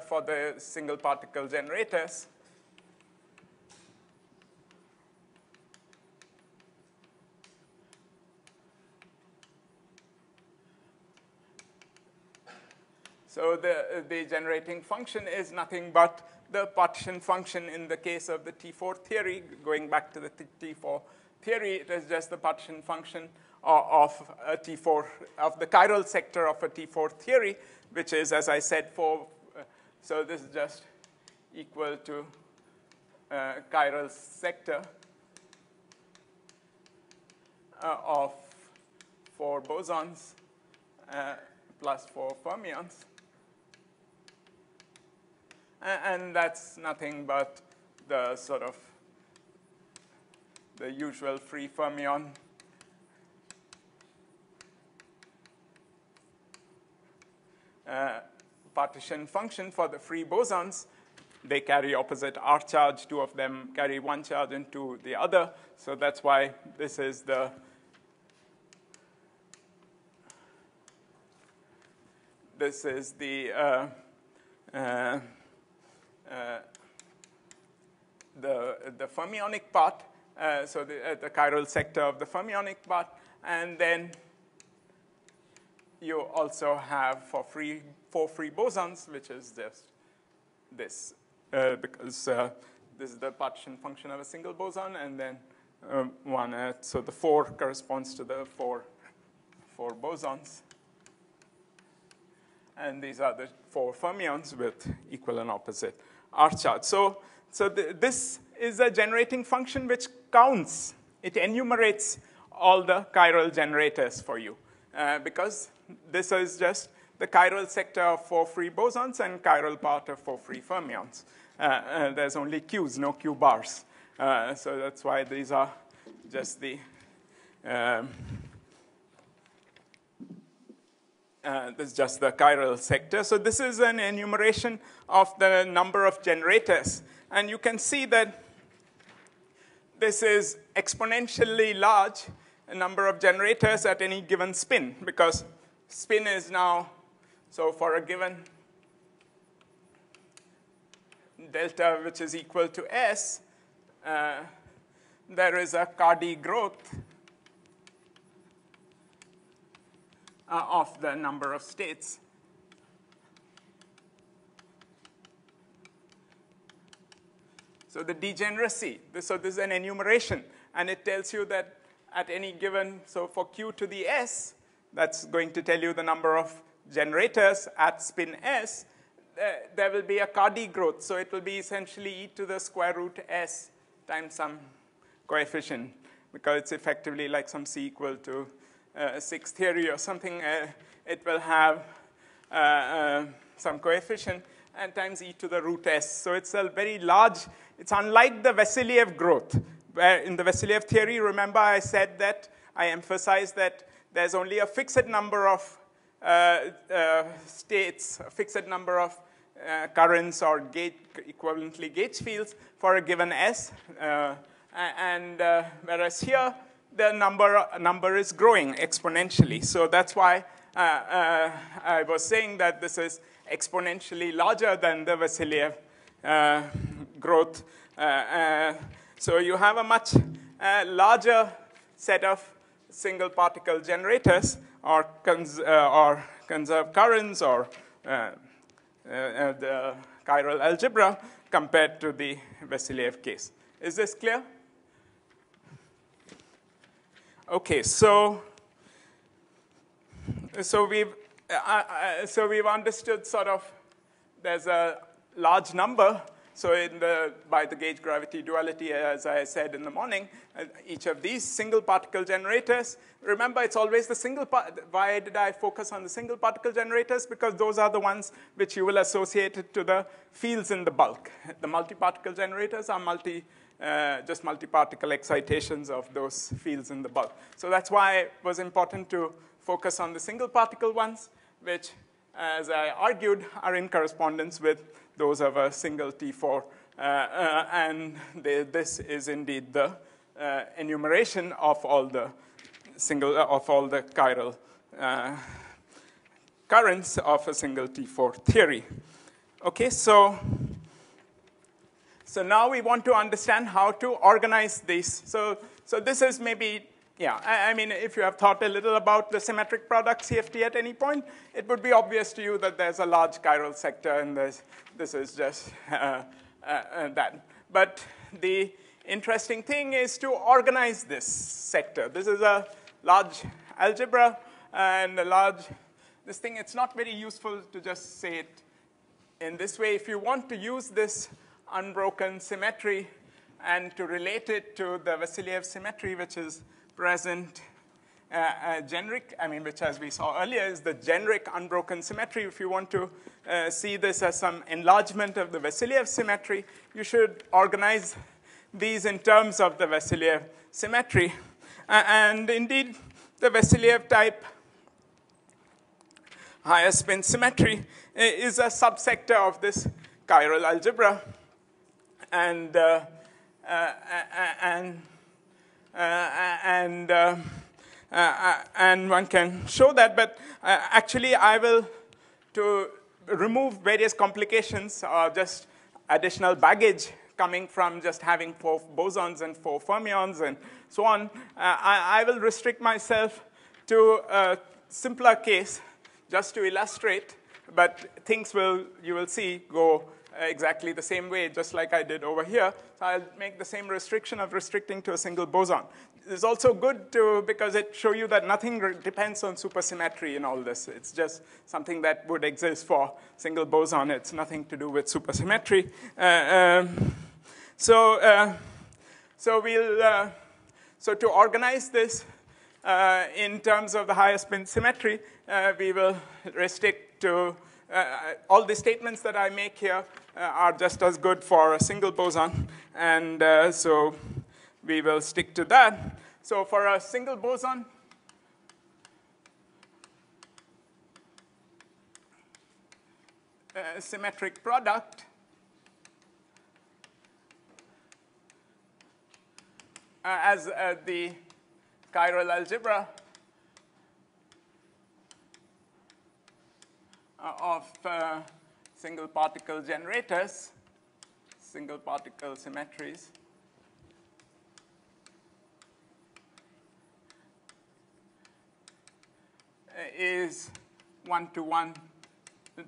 for the single particle generators. So the, the generating function is nothing but the partition function in the case of the T4 theory. Going back to the T4 theory, it is just the partition function of a T4, of the chiral sector of a T4 theory which is, as I said, 4. Uh, so this is just equal to uh, chiral sector uh, of four bosons uh, plus four fermions. And that's nothing but the sort of the usual free fermion uh, partition function for the free bosons. They carry opposite R charge. Two of them carry one charge into the other. So that's why this is the this is the uh, uh, uh, the, the fermionic part, uh, so the, uh, the chiral sector of the fermionic part, and then you also have for free, four free bosons, which is just this, uh, because uh, this is the partition function of a single boson, and then um, one, uh, so the four corresponds to the four, four bosons. And these are the four fermions with equal and opposite R charge. So, so this is a generating function which counts. It enumerates all the chiral generators for you uh, because this is just the chiral sector of four free bosons and chiral part of four free fermions. Uh, uh, there's only Qs, no Q bars. Uh, so that's why these are just the um, uh, this is just the chiral sector. So this is an enumeration of the number of generators. And you can see that this is exponentially large number of generators at any given spin because spin is now, so for a given delta which is equal to S, uh, there is a Cardy growth uh, of the number of states. So the degeneracy, so this is an enumeration, and it tells you that at any given, so for q to the s, that's going to tell you the number of generators at spin s, there will be a Cardy growth. So it will be essentially e to the square root s times some coefficient, because it's effectively like some c equal to uh, 6 theory or something. Uh, it will have uh, uh, some coefficient and times e to the root s. So it's a very large, it's unlike the Vasiliev growth. Where in the Vasiliev theory, remember I said that, I emphasized that there's only a fixed number of uh, uh, states, a fixed number of uh, currents or equivalently gauge fields for a given S. Uh, and uh, whereas here, the number, number is growing exponentially. So that's why uh, I was saying that this is exponentially larger than the Vasiliev growth. so you have a much larger set of single particle generators or, cons uh, or conserve currents or uh, uh, the chiral algebra compared to the Vasiliev case. Is this clear? Okay, so so we've uh, uh, so we've understood sort of there's a large number so the, by the gauge gravity duality, as I said in the morning, uh, each of these single particle generators, remember it's always the single. Why did I focus on the single particle generators? Because those are the ones which you will associate to the fields in the bulk. The multi-particle generators are multi, uh, just multi-particle excitations of those fields in the bulk. So that's why it was important to focus on the single particle ones, which, as I argued, are in correspondence with those of a single T4. Uh, uh, and they, this is indeed the uh, enumeration of all the single of all the chiral currents of a single T4 theory. Okay, so so now we want to understand how to organize these. So, so this is maybe yeah, I, mean, if you have thought a little about the symmetric product CFT at any point, it would be obvious to you that there's a large chiral sector and this, this is just [laughs] uh, uh, uh, that. But the interesting thing is to organize this sector. This is a large algebra and a large, this thing, it's not very useful to just say it in this way. If you want to use this unbroken symmetry and to relate it to the Vasiliev symmetry, which is present uh, uh, generic, I mean, which as we saw earlier is the generic unbroken symmetry. If you want to uh, see this as some enlargement of the Vasiliev symmetry, you should organize these in terms of the Vasiliev symmetry. and indeed, the Vasiliev type higher spin symmetry is a subsector of this chiral algebra. And, uh, uh, and, uh, and, uh, uh, and one can show that, but actually I will, to remove various complications or just additional baggage coming from just having four bosons and four fermions and so on, I, I will restrict myself to a simpler case just to illustrate, but things will, you will see, go exactly the same way, just like I did over here. So I'll make the same restriction of restricting to a single boson. It's also good to, because it shows you that nothing depends on supersymmetry in all this. It's just something that would exist for single boson. It's nothing to do with supersymmetry. Uh, um, so, uh, so we'll, uh, so to organize this uh, in terms of the higher spin symmetry, uh, we will restrict to uh, all the statements that I make here uh, are just as good for a single boson. And uh, so we will stick to that. So for a single boson, symmetric product, uh, as uh, the chiral algebra of uh, single particle generators, single particle symmetries. Uh, is one to one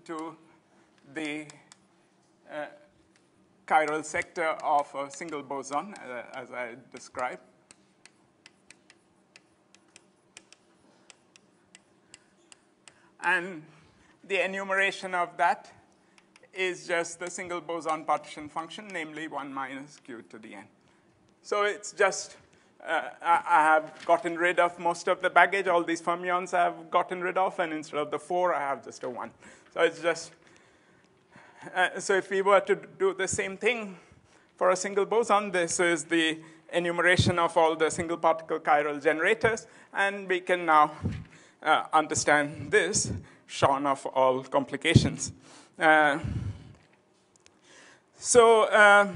to the uh, chiral sector of a single boson, uh, as I described. And the enumeration of that is just the single boson partition function, namely 1 minus q to the n. So it's just, uh, I have gotten rid of most of the baggage. All these fermions I have gotten rid of, and instead of the 4, I have just a 1. So it's just, uh, so if we were to do the same thing for a single boson, this is the enumeration of all the single particle chiral generators, and we can now uh, understand this shorn of all complications. Uh, so, uh,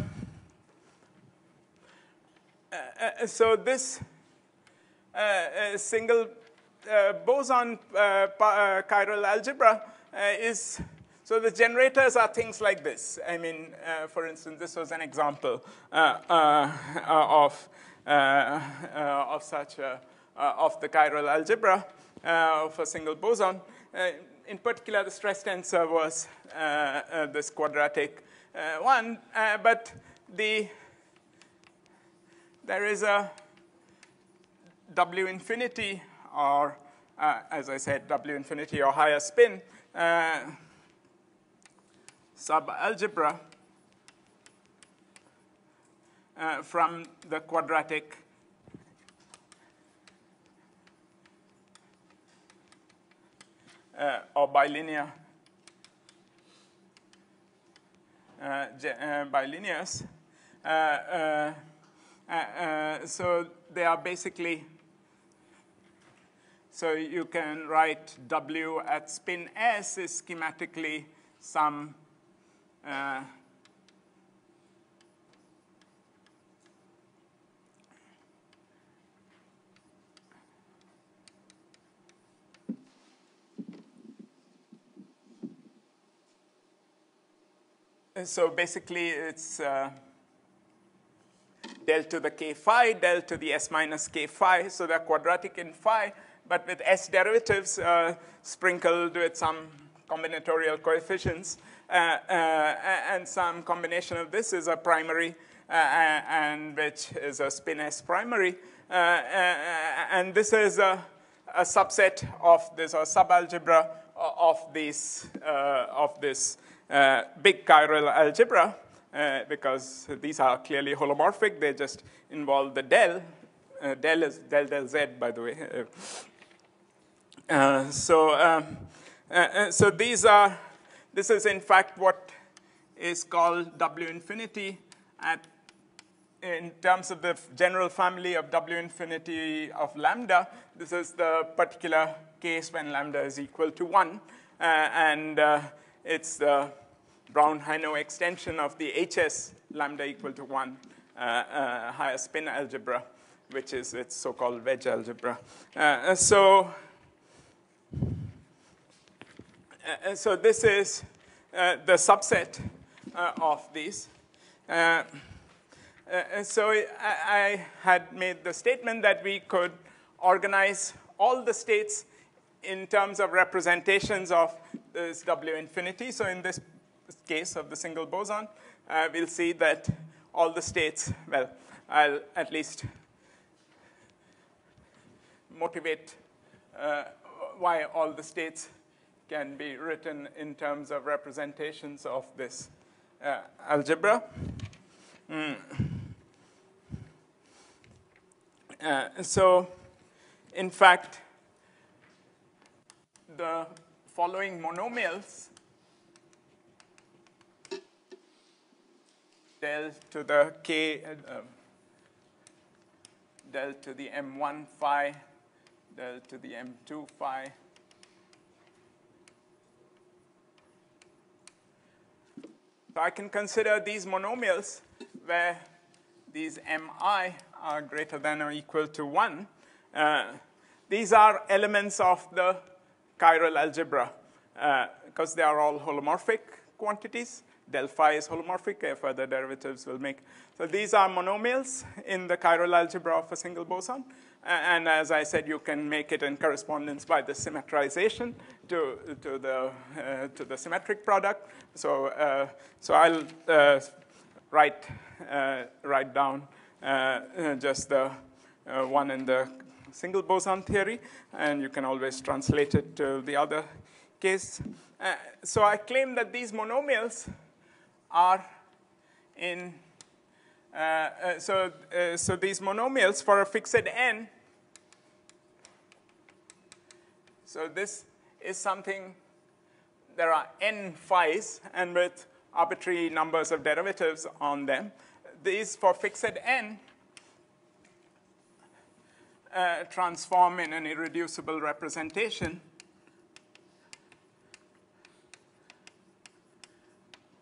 uh, so this uh, single uh, boson uh, chiral algebra is so the generators are things like this. I mean, uh, for instance, this was an example uh, uh, of, of such of the chiral algebra of a single boson. Uh, in particular, the stress tensor was uh, uh, this quadratic one, but the there is a W infinity or, uh, as I said, W infinity or higher spin uh, subalgebra uh, from the quadratic uh, or bilinear uh, uh bilinears. Uh, uh, so they are basically, so you can write W at spin S is schematically some so basically it's uh, del to the k phi, del to the s minus k phi. So they're quadratic in phi, but with s derivatives uh, sprinkled with some combinatorial coefficients. Uh, uh and some combination of this is a primary, uh, and which is a spin s primary. Uh, and this is a, a, subset of this, or subalgebra of this, of this uh, big chiral algebra. uh, because these are clearly holomorphic. They just involve the del. Uh, del is del del z, by the way. Uh, so, um, uh, so these are, this is in fact what is called W infinity at in terms of the general family of W infinity of lambda, this is the particular case when lambda is equal to 1. Uh, and uh, it's the Brown-Henneaux extension of the HS lambda equal to 1 uh, uh, higher spin algebra, which is its so-called wedge algebra. Uh, so, uh, so this is the subset of these. Uh, so I, I, had made the statement that we could organize all the states in terms of representations of this W infinity. So in this case of the single boson, uh, we'll see that all the states, well, I'll at least motivate uh, why all the states can be written in terms of representations of this uh, algebra. Mm. Uh, so, in fact, the following monomials del to the k, uh, del to the m1 phi, del to the m2 phi, So I can consider these monomials where these mi are greater than or equal to 1. Uh, these are elements of the chiral algebra uh, because they are all holomorphic quantities. Del phi is holomorphic, uh, further derivatives will make. So these are monomials in the chiral algebra of a single boson. And as I said, you can make it in correspondence by the symmetrization to, to, the, uh, to the symmetric product. So, uh, so I'll uh, write, uh, write down uh, just the uh, one in the single boson theory, and you can always translate it to the other case. Uh, so I claim that these monomials are in, uh, uh, so, uh, so these monomials for a fixed n, so this is something, there are n phi's, and with arbitrary numbers of derivatives on them, these for fixed n uh, transform in an irreducible representation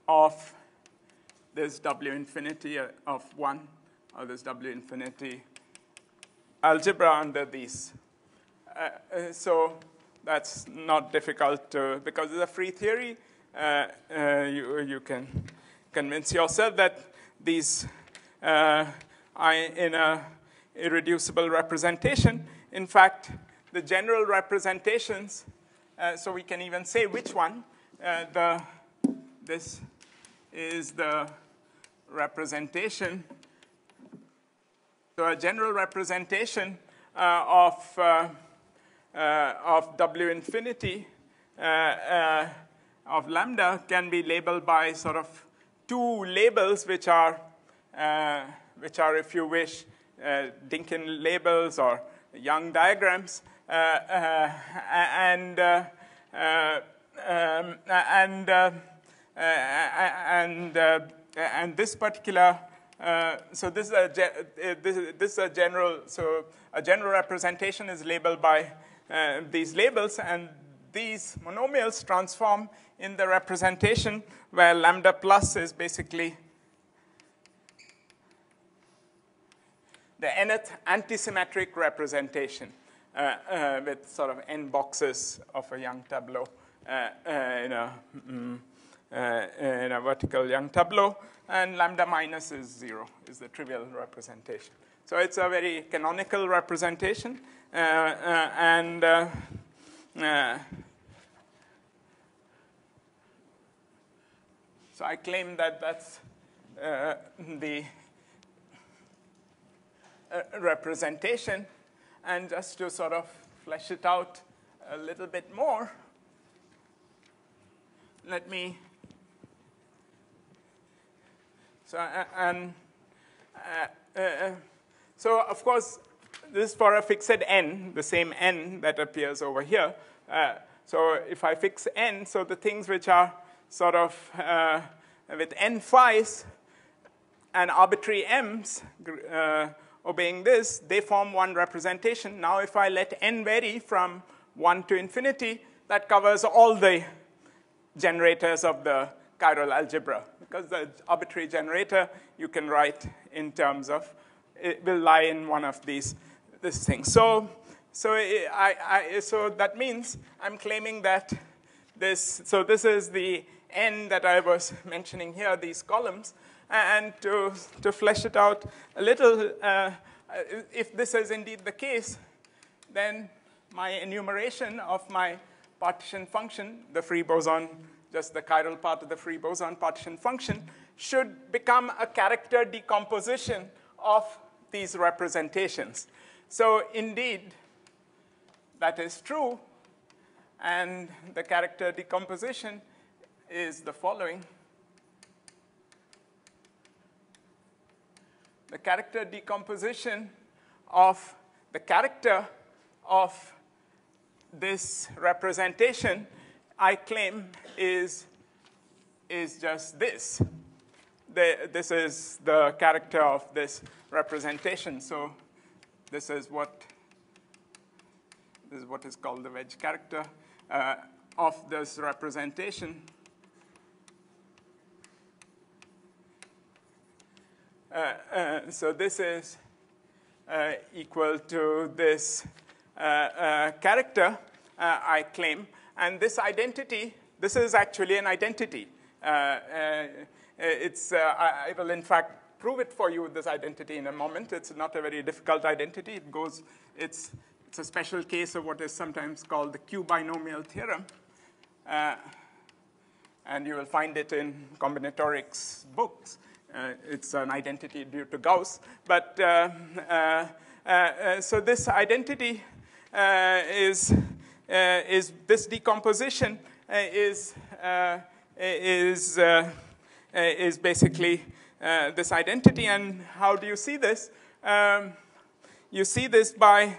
of this W infinity of 1 or this W infinity algebra under these. Uh, uh, so that's not difficult to, because it's a free theory, uh, uh you, you can convince yourself that these uh, are in a irreducible representation. In fact, the general representations, uh, so we can even say which one, uh, the, this is the representation. So a general representation uh, of, uh, uh, of W infinity uh, of lambda can be labeled by sort of two labels which are, which are, if you wish, uh, Dynkin labels or Young diagrams. Uh, uh, and, uh, um, and, and, and this particular uh, so this is, a this, this, is a general, so a general representation is labeled by uh, these labels, and these monomials transform in the representation where lambda plus is basically the nth antisymmetric representation uh, uh, with sort of n boxes of a Young tableau uh, in, a, mm, in a vertical Young tableau, and lambda minus is zero, is the trivial representation. So it's a very canonical representation, and So I claim that that's uh, the representation. And just to sort of flesh it out a little bit more, let me So, and so of course, this is for a fixed n, the same n that appears over here. Uh, so if I fix n, so the things which are sort of uh, with n phi's and arbitrary m's uh, obeying this, they form one representation. Now if I let n vary from 1 to infinity, that covers all the generators of the chiral algebra. Because the arbitrary generator you can write in terms of, it will lie in one of these this thing. So, so, I, I, so that means I'm claiming that this, so this is the n that I was mentioning here, these columns. And to, to flesh it out a little, uh, if this is indeed the case, then my enumeration of my partition function, the free boson, just the chiral part of the free boson partition function, should become a character decomposition of these representations. So indeed, that is true. And the character decomposition is the following. The character decomposition of the character of this representation, I claim, is, is just this. The, this is the character of this representation. So this is what this is what is called the wedge character uh, of this representation. Uh, uh, so this is uh, equal to this uh, uh, character, I claim. And this identity, this is actually an identity. it's, I will, in fact, prove it for you this identity in a moment. It's not a very difficult identity. It goes, it's, it's a special case of what is sometimes called the Q binomial theorem. Uh, and you will find it in combinatorics books. Uh, it's an identity due to Gauss. But uh, uh, so this identity is, is this decomposition is, is, is basically this identity. And how do you see this? Um, you see this by,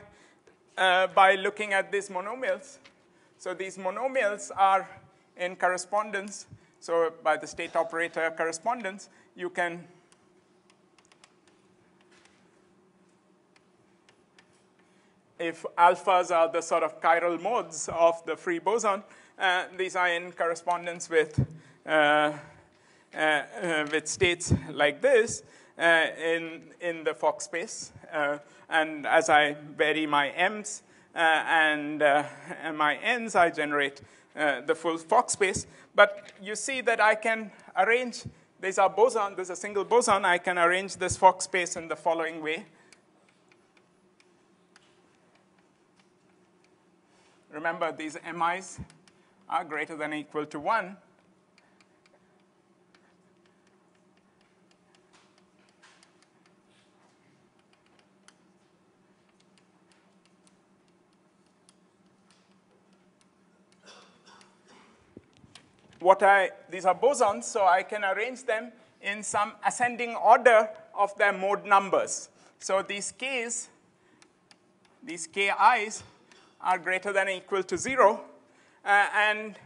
uh, by looking at these monomials. So these monomials are in correspondence. So by the state operator correspondence, you can if alphas are the sort of chiral modes of the free boson, uh, these are in correspondence with uh, uh, uh, with states like this uh, in, in the Fock space. and as I vary my m's and, and, my n's, I generate the full Fock space. But you see that I can arrange, there's a boson, there's a single boson, I can arrange this Fock space in the following way. Remember, these mi's are greater than or equal to 1. What I, these are bosons, so I can arrange them in some ascending order of their mode numbers. So these k's, these ki's are greater than or equal to zero, uh, and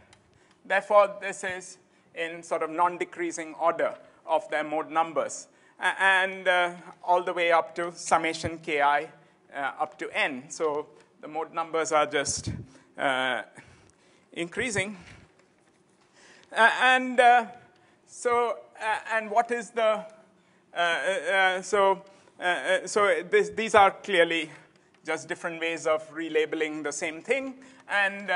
therefore this is in sort of non-decreasing order of their mode numbers, uh, and uh, all the way up to summation ki uh, up to n. So the mode numbers are just uh, increasing. Uh, and uh, so, uh, and what is the, so, so this, these are clearly just different ways of relabeling the same thing. And,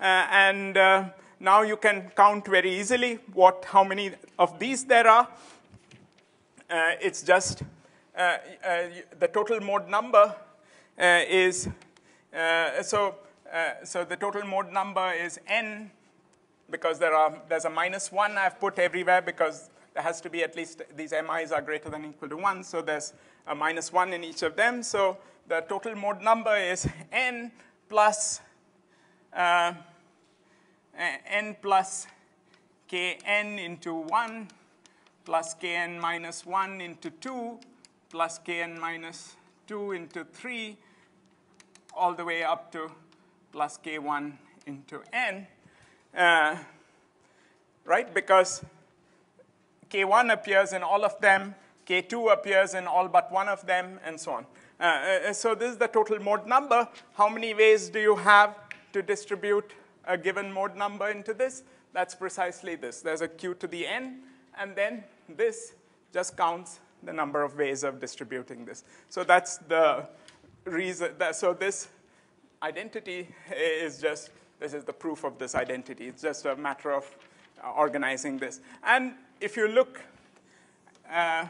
and now you can count very easily what, how many of these there are. Uh, it's just uh, uh, the total mode number is, so, so the total mode number is n because there are, there's a minus 1 I've put everywhere because there has to be at least these mi's are greater than equal to 1. So there's a minus 1 in each of them. So the total mode number is [laughs] n plus uh, n plus kn into 1 plus kn minus 1 into 2 plus kn minus 2 into 3 all the way up to plus k1 into n, uh, right? Because k1 appears in all of them, k2 appears in all but one of them, and so on. Uh, uh, so this is the total mode number. How many ways do you have to distribute a given mode number into this? That's precisely this. There's a q to the n, and then this just counts the number of ways of distributing this. So that's the reason. That, so this identity is just, this is the proof of this identity. It's just a matter of uh, organizing this. And if you look, uh,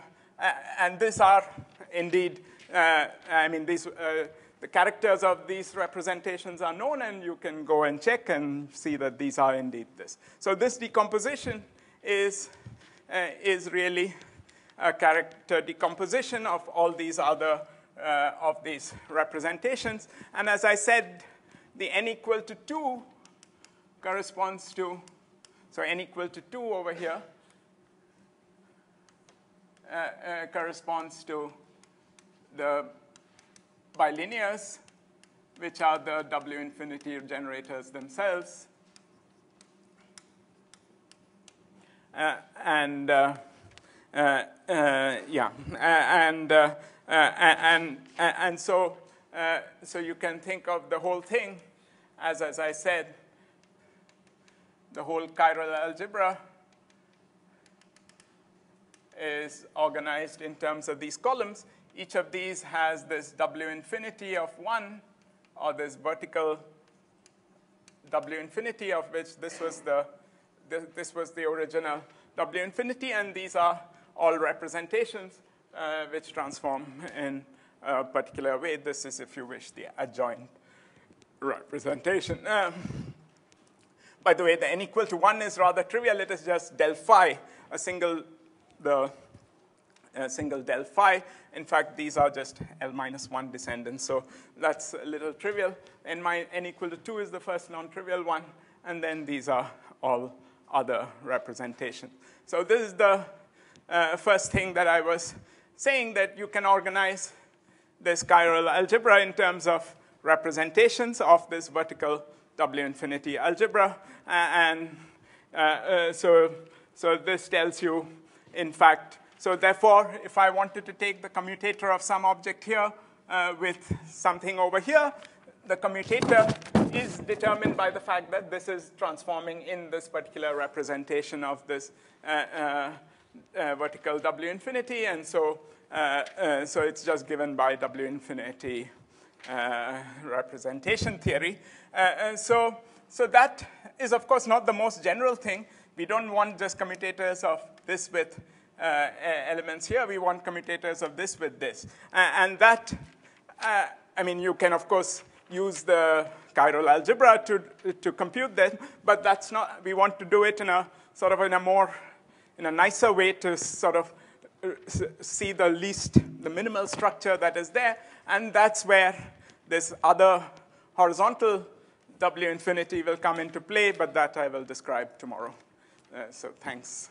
and these are indeed, uh, I mean, these, uh, the characters of these representations are known, and you can go and check and see that these are indeed this. So this decomposition is, uh, is really a character decomposition of all these other uh, of these representations. And as I said, the n equal to 2 corresponds to, so n equal to 2 over here uh, uh, corresponds to the bilinears, which are the W infinity generators themselves. Uh, and uh, uh, uh, yeah, and and, and, and so, so you can think of the whole thing as, as I said, the whole chiral algebra is organized in terms of these columns. Each of these has this W infinity of 1, or this vertical W infinity of which this was the, this was the original W infinity, and these are all representations uh, which transform in a particular way. This is, if you wish, the adjoint representation. Um, by the way, the n equal to 1 is rather trivial. It is just del phi, a single, the a single del phi. In fact, these are just L minus 1 descendants, so that's a little trivial. And my n equal to 2 is the first non-trivial one, and then these are all other representations. So this is the uh, first thing that I was saying that you can organize this chiral algebra in terms of representations of this vertical W infinity algebra. and uh, uh, so, so this tells you, in fact, so therefore, if I wanted to take the commutator of some object here uh, with something over here, the commutator is determined by the fact that this is transforming in this particular representation of this uh, uh, vertical W infinity, and so, so it's just given by W infinity representation theory. Uh, so, so that is, of course, not the most general thing. We don't want just commutators of this with uh, elements here. We want commutators of this with this. and that, I mean, you can, of course, use the chiral algebra to, to compute that, but that's not, we want to do it in a sort of in a more in a nicer way to sort of uh, see the least, the minimal structure that is there. And that's where this other horizontal W infinity will come into play, but that I will describe tomorrow. Uh, so thanks.